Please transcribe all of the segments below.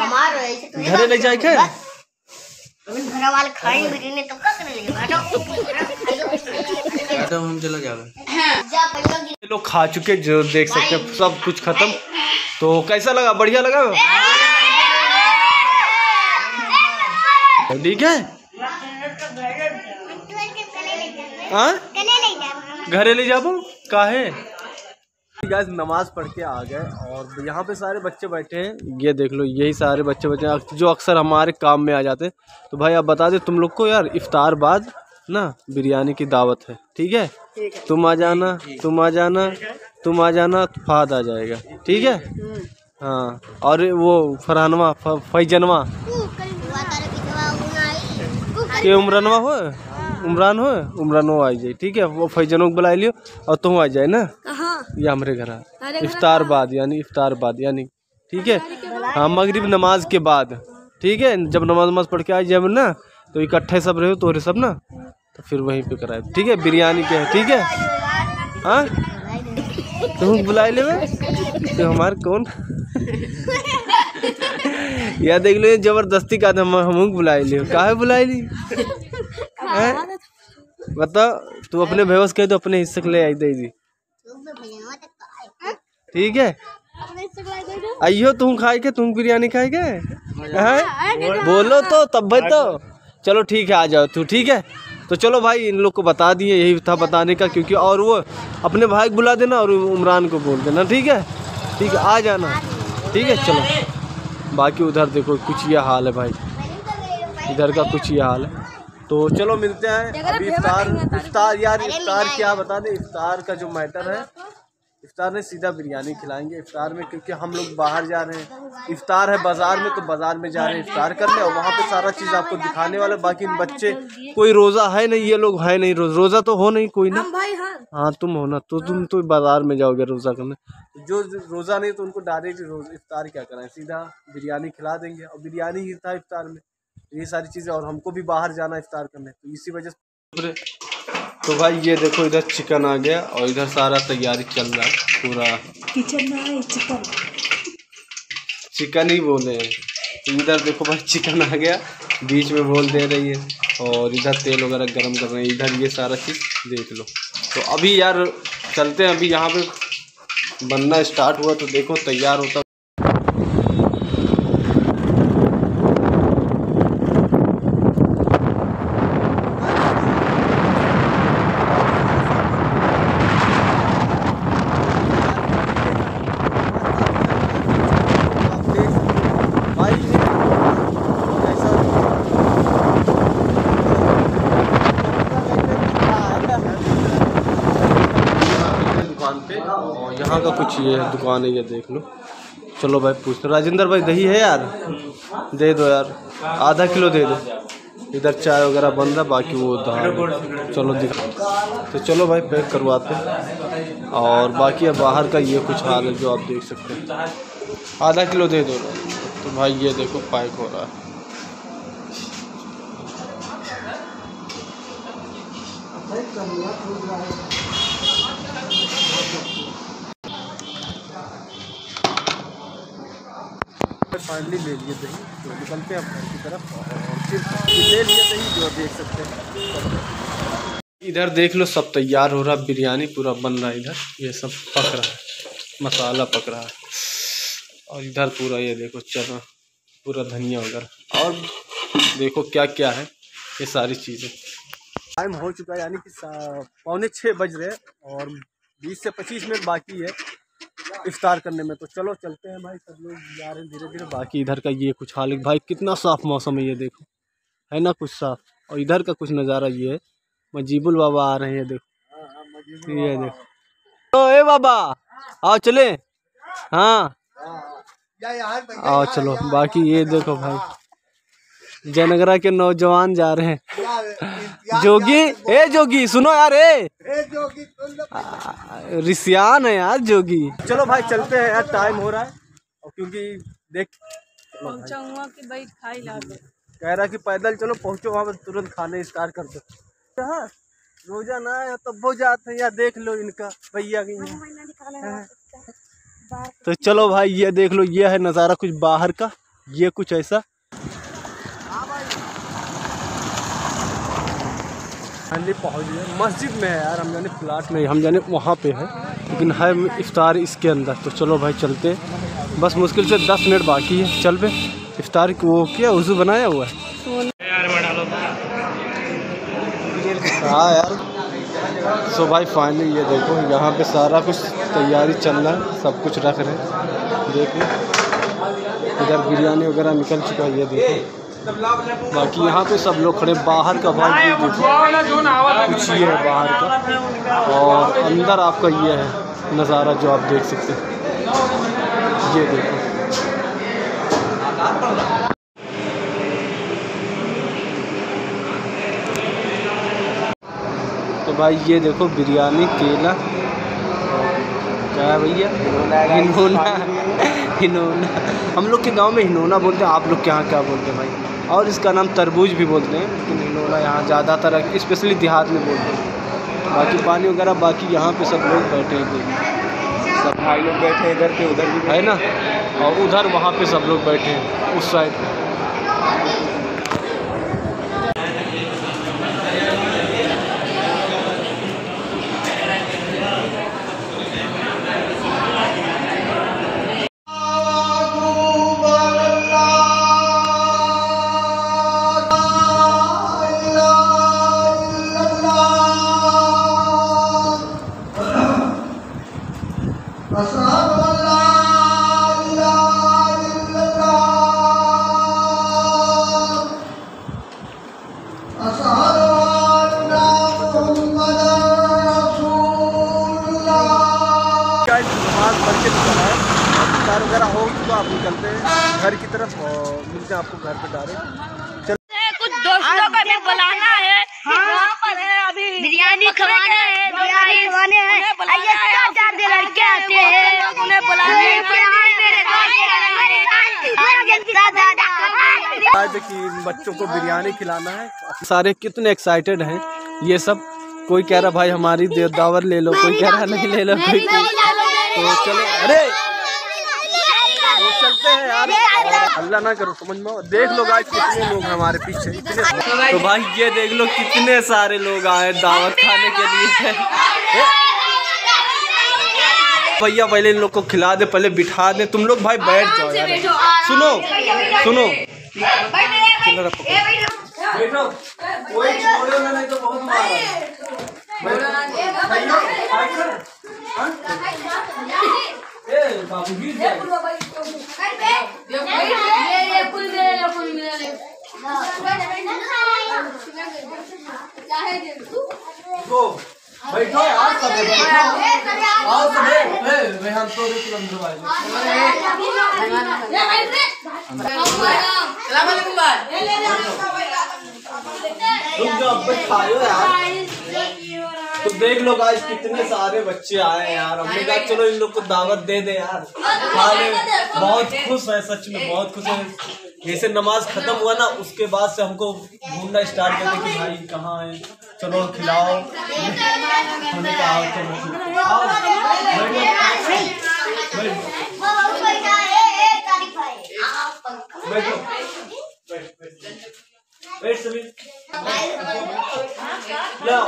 हमार है ऐसे तो घरे ले जाए के अभी घर वाले खाएँगे भी नहीं तो हम चला जा जा। पहले लोग खा चुके जो देख सकते हैं सब कुछ खत्म। तो कैसा लगा? बढ़िया लगा? ठीक है? हाँ? घरे ले जाबो काहे गाइस नमाज़ पढ़ के आ गए और यहाँ पे सारे बच्चे बैठे हैं। ये देख लो यही सारे बच्चे बच्चे हैं, जो अक्सर हमारे काम में आ जाते हैं। तो भाई आप बता दे तुम लोग को यार इफ्तार बाद ना बिरयानी की दावत है। ठीक है? तुम आ जाना तुम आ जाना तुम आ जाना तो फाद आ जाएगा। ठीक है? हाँ। और वो फरहानवा फैजनवा। के उमरानवा हो। उमरान हो उमरानो आ जाए। ठीक है? वो फैजनों को बुला लियो और तुम आ जाए ना? ये हमारे घर इफ्तार बाद यानी इफ्तार बाद यानी ठीक है? हाँ मगरिब नमाज़ के बाद ठीक है? जब नमाज़ नमाज़ पढ़ के आ जाए ना तो इकट्ठे सब रहे तोरे सब ना? तो फिर वहीं पे कराए ठीक है? बिरयानी के है ठीक है? हाँ? तुम बुलाए ले तो हमारे कौन? या देख लो ये ज़बरदस्ती का हम हम बुलाए लियो काहे बुलाए ली? हैं? बताओ तू अपने बेहोश कह तो अपने हिस्से ले आई दे दी। ठीक है? आइयो तुम खाए के तुम बिरयानी खाए के? हैं? बोलो तो तब भाई तो। चलो ठीक है आ जाओ तू ठीक है? तो चलो भाई इन लोग को बता दिए यही था बताने का क्योंकि और वो अपने भाई को बुला देना और उमरान को बोल देना ठीक है? ठीक है आ जाना। ठीक है चलो। बाकी उधर देखो कुछ ये हाल है भाई। इधर का कुछ ये हाल है। तो चलो मिलते हैं। अभी इफ्तार इफ्तार यार इफ्तार क्या बता दें इफ्तार का जो मैटर है। इफ्तार में सीधा बिरयानी खिलाएँगे इफ्तार में क्योंकि हम लोग बाहर जा रहे हैं। इफ्तार है बाज़ार में तो बाज़ार में जा रहे हैं इफ्तार करने और वहाँ पे सारा चीज़ आपको दिखाने वाले बाकी बच्चे कोई रोज़ा है नहीं ये लोग है नहीं रोज। रोज़ा तो हो नहीं कोई ना। हाँ। तुम हो ना तो तुम तो बाज़ार में जाओगे रोज़ा करने। जो रोज़ा नहीं तो उनको डायरेक्ट रोज इफ्तार क्या कराएँ सीधा बिरयानी खिला देंगे और बिरयानी ही था इफ्तार में। ये सारी चीज़ें और हमको भी बाहर जाना इफ्तार करने तो इसी वजह से तो भाई ये देखो इधर चिकन आ गया और इधर सारा तैयारी चल रहा है पूरा। किचन में चिकन चिकन ही बोले हैं। तो इधर देखो भाई चिकन आ गया बीच में बोल दे रही है और इधर तेल वगैरह गरम कर रहे हैं। इधर ये सारा चीज़ देख लो। तो अभी यार चलते हैं अभी यहाँ पे बनना स्टार्ट हुआ तो देखो तैयार होता भाई दुकान पे। और यहाँ का कुछ ये है दुकान है, ये देख लो। चलो भाई पूछ लो राजेंद्र भाई, दही है यार? दे दो यार। आधा किलो दे दो। इधर चाय वगैरह बन रहा, बाकी वो दाल। चलो दिखा तो चलो भाई, पैक करवाते और बाकी अब बाहर का ये कुछ हाल है जो आप देख सकते हैं। आधा किलो दे दो। तो भाई ये देखो, पैक हो रहा है। फाइनली ले लिए दही तो निकलते हैं घर की तरफ़ और फिर ले लिए दही जो देख सकते हैं। इधर देख लो सब तैयार हो रहा बिरयानी पूरा बन रहा है इधर ये सब पक रहा है मसाला पक रहा है। और इधर पूरा ये देखो चना पूरा धनिया वगैरह और देखो क्या क्या है ये सारी चीज़ें। टाइम हो चुका है यानी कि पौने छः बज रहे और बीस से पच्चीस मिनट बाकी है। इफ्तार करने में तो चलो चलते हैं भाई सब लोग जा रहे हैं धीरे धीरे। बाकी इधर का ये कुछ हाल भाई कितना साफ़ मौसम है ये देखो। है ना कुछ साफ़? और इधर का कुछ नज़ारा ये है। मजीबुल बाबा आ रहे हैं देखो। ये देखो। तो ए बाबा आओ चले। हाँ। आओ चलो बाकी ये देखो भाई। जयनगरा के नौजवान जा रहे हैं। जोगी? ए जोगी सुनो यार ए। रिसियान है यार जोगी। चलो भाई चलते हैं यार टाइम हो रहा है। और क्योंकि देख कि भाई खाई ला दो। कह रहा कि पैदल चलो पहुंचो वहाँ पर तुरंत खाने स्टार्ट कर दो। हाँ, रोजा ना है तब वो जाते हैं या देख लो इनका भैया की तो चलो भाई ये देख लो ये है नज़ारा कुछ बाहर का ये कुछ ऐसा। फाइनली पहुँच गए। मस्जिद में है यार, हम जाने प्लाट में। हम जाने वहाँ पे है। लेकिन है इफ्तार इसके अंदर। तो चलो भाई, चलते। बस मुश्किल से दस मिनट बाकी है। चल पे इफ्तार वो किया वज़ू बनाया हुआ है? हाँ यार। सो भाई फाइनली ये देखो, यहाँ पे सारा कुछ तैयारी चल रहा है। सब कुछ रख रहे हैं। देखो। इधर बिरयानी वगैरह निकल चुका है, ये देखो। बाकी यहाँ पे सब लोग खड़े बाहर का भाई कुछ ये है बाहर का। और अंदर आपका ये है नज़ारा जो आप देख सकते हैं। ये देखो। तो भाई ये देखो, बिरयानी, केला। क्या है भैया? हिनोना। हिनोना। हम लोग के गाँव में हिनोना बोलते हैं, आप लोग के यहाँ क्या बोलते हैं भाई? और इसका नाम तरबूज भी बोलते हैं लेकिन हिनोना यहाँ ज़्यादातर इस्पेशली देहात में बोलते हैं। बाकी पानी वगैरह बाकी यहाँ पे सब लोग बैठे हैं सब भाई लोग बैठे हैं इधर के उधर भी है ना? और उधर वहाँ पे सब लोग बैठे हैं उस साइड वगैरह हो तो आप निकलते हैं घर की तरफ़ और मिलते हैं आपको घर पे डायरेक्ट कुछ दोस्तों को भी बुलाना है पर है अभी बिरयानी खवाना है। बिरयानी खवाने हैं आइए चार चार दिन लड़के आते हैं उन्हें बुलाने आज कि बच्चों को बिरयानी खिलाना है। सारे कितने एक्साइटेड हैं। ये सब कोई कह रहा भाई हमारी दे- दावत ले लो कोई कह रहा नहीं ले लो कोई तो चलो अरे! तो चलते हैं यार। अल्लाह ना करो समझ में देख लो गाइस कितने लोग हैं हमारे पीछे। इतने तो भाई ये देख लो कितने सारे लोग आए दावत खाने के लिए। भैया पहले इन लोग को खिला दे पहले बिठा दे। तुम लोग भाई बैठ जाओ यार। सुनो सुनो। चिल्ला रखो। बैठो कोई छोड़ो ना नहीं तो बहुत तो बैठो यार सब बैठो आओ सब ए रेहान तो रे तुरंत भाई रुक जाओ अब खाओ यार। तो देख लो गाइस कितने सारे बच्चे आए हैं यार। हमने कहा चलो इन लोग को दावत दे दे यार। खाने बहुत खुश है सच में बहुत खुश है। जैसे नमाज़ खत्म हुआ ना उसके बाद से हमको ढूंढना स्टार्ट कर दिया कि भाई कहाँ है। चलो खिलाओ। हमने कहा आओ, चलो आओ, बैठो बैठो बैठ बैठ बैठ समीर लाओ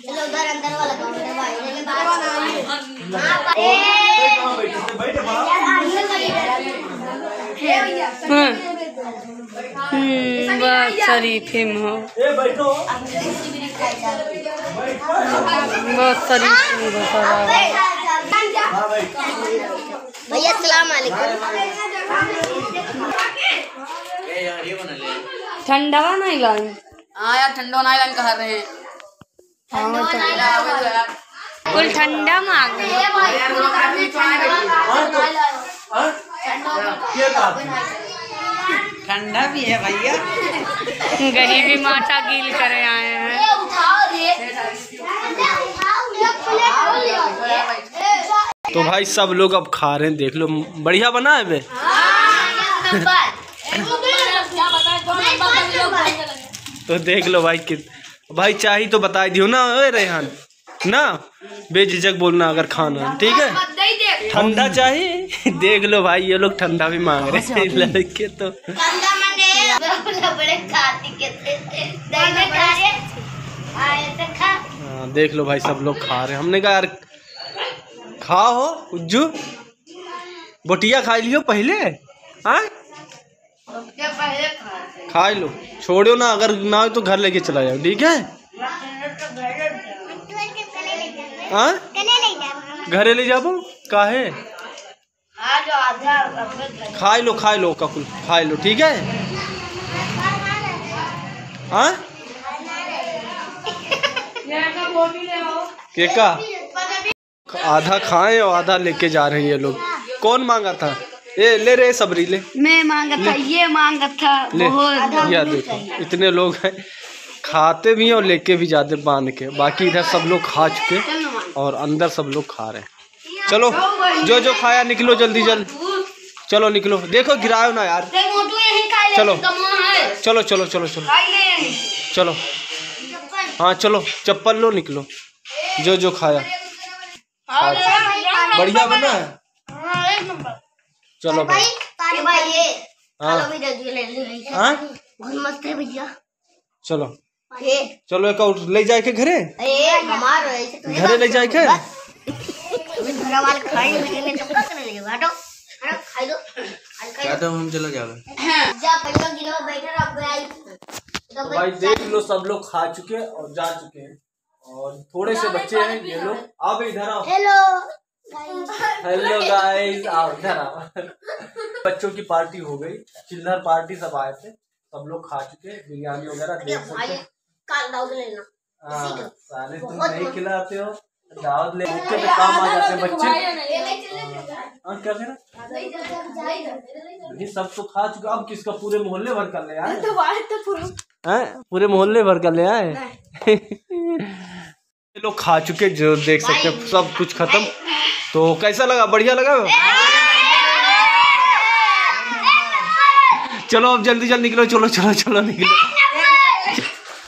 चलो उधर अंदर वाला काउंटर भाई लेकिन बाहर बैठ कहाँ बैठे थे बैठे बाहर बस शरीफ हो बहुत शरीफ हो सारा हाँ भैया सलाम ठंडा नहीं लाई हाँ यार ठंडा नाइलन कह रहे हैं। कुल ठंडा मांग ये बात ठंडा भी है भैया। गरीबी माता गिल करे आए हैं। तो भाई सब लोग अब खा रहे हैं देख लो बढ़िया बना है बे। तो देख लो भाई कि भाई चाही तो बता दियो ना ओए रेहान। ना? बेझिझक बोलना अगर खाना ठीक है? ठंडा चाहिए देख लो भाई ये लोग ठंडा भी मांग रहे हैं लड़के तो। खा रहे आए तो खा। हाँ, देख लो भाई सब लोग खा रहे हैं। हमने कहा यार खाओ हो उज्जू। बोटिया खा लियो पहले हाँ पहले खा खा लो। छोड़ो ना अगर ना हो तो घर लेके चला जाओ ठीक है? हाँ। घरे ले जाबो काहे? आज आधा अपने खा लो खा लो ककुल खा लो ठीक है? हाँ? केका? आधा खाए और आधा लेके जा रहे हैं ये लोग। कौन मांगा था? ए ले रे सबरी ले। मैं मांगा था ये मांगा था ले। या देखो इतने लोग हैं। खाते भी हैं और लेके भी जाते बाँध के। बाकी इधर सब लोग खा चुके और अंदर सब लोग खा रहे हैं। चलो जो जो खाया निकलो जल्दी जल्दी। चलो निकलो। देखो गिराओ ना यार। मोटू यहीं खा ले चलो। चलो चलो चलो चलो। चलो। हाँ चलो चप्पल लो निकलो। जो जो खाया। बढ़िया बना है। चलो भाई। ये भाई ये हाँ। हाँ? बहुत मस्त है भैया। चलो। चलो एक और ले जाए के घरे? ए हमार ऐसे तो घरे ले जाए के? वाले खाई मैंने तो कुछ नहीं ले हटो हटो खाई दो। खाई तो हम चला जाएगा जा पहले गिरो बैठे रहो भाई तो तो भाई देख लो सब लोग खा चुके हैं और जा चुके हैं। और थोड़े से बच्चे हैं ये लोग। भाई इधर आओ। हेलो हेलो गाइस आओ इधर आओ। बच्चों की पार्टी हो गई। चिल्लर पार्टी सब आए थे। सब लोग खा चुके हैं। बिरयानी वगैरह देख सकते हैं। काल दाऊद लेना हाँ, साले तुम नहीं खिलाते हो। दावत ले पे काम आ जाते हैं बच्चे। हाँ क्या कह रहा ये सब तो खा चुका अब किसका पूरे मोहल्ले भर कर ले आए? हैं? पूरे मोहल्ले भर कर ले आए? ये लोग खा चुके जो देख सकते हैं सब कुछ खत्म। तो कैसा लगा? बढ़िया लगा? चलो अब जल्दी जल्दी निकलो चलो चलो चलो निकलो।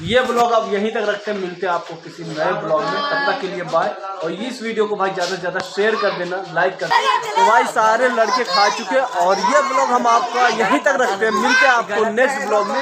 ये ब्लॉग आप यहीं तक रखते हैं। मिलते हैं आपको किसी नए ब्लॉग में। तब तक के लिए बाय और इस वीडियो को भाई ज़्यादा से ज़्यादा शेयर कर देना लाइक कर देना। तो भाई सारे लड़के खा चुके और ये ब्लॉग हम आपका यहीं तक रखते हैं। मिलते हैं आपको नेक्स्ट ब्लॉग में।